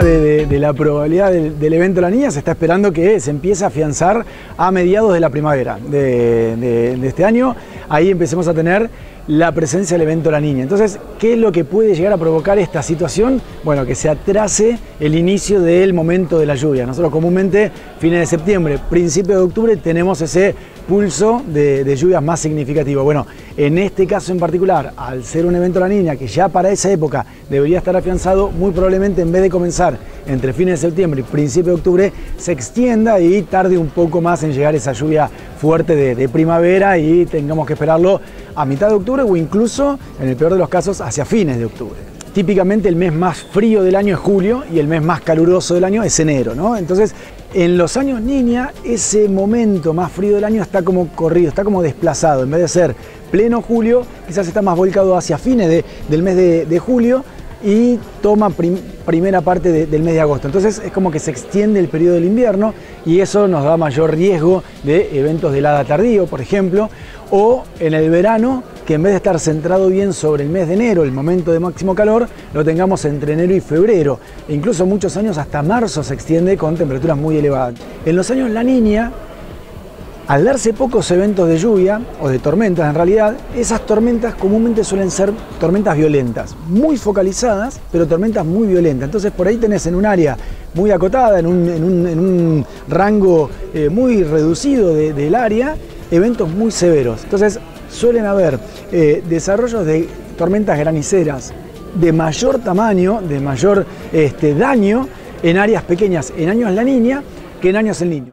de, la probabilidad del, evento la niña se está esperando que se empiece a afianzar a mediados de la primavera de, este año. Ahí empecemos a tener la presencia del evento la niña. Entonces, ¿qué es lo que puede llegar a provocar esta situación? Bueno, que se atrase el inicio del momento de la lluvia. Nosotros comúnmente, fines de septiembre, principio de octubre, tenemos ese pulso de, de, lluvias más significativo. Bueno, en este caso en particular, al ser un evento la niña que ya para esa época debería estar afianzado, muy probablemente en vez de comenzar entre fines de septiembre y principio de octubre, se extienda y tarde un poco más en llegar esa lluvia fuerte de, primavera y tengamos que esperarlo a mitad de octubre o incluso, en el peor de los casos, hacia fines de octubre. Típicamente el mes más frío del año es julio y el mes más caluroso del año es enero, ¿no? Entonces, en los años niña, ese momento más frío del año está como corrido, está como desplazado. En vez de ser pleno julio, quizás está más volcado hacia fines del mes de julio y toma primera parte del mes de agosto. Entonces es como que se extiende el periodo del invierno y eso nos da mayor riesgo de eventos de helada tardío, por ejemplo, o en el verano, que en vez de estar centrado bien sobre el mes de enero, el momento de máximo calor, lo tengamos entre enero y febrero. E incluso muchos años hasta marzo se extiende con temperaturas muy elevadas. En los años La Niña, al darse pocos eventos de lluvia, o de tormentas en realidad, esas tormentas comúnmente suelen ser tormentas violentas, muy focalizadas, pero tormentas muy violentas. Entonces por ahí tenés en un área muy acotada, en un, rango eh, muy reducido del área, eventos muy severos. Entonces suelen haber eh, desarrollos de tormentas graniceras de mayor tamaño, de mayor este, daño en áreas pequeñas, en años la niña, que en años el niño.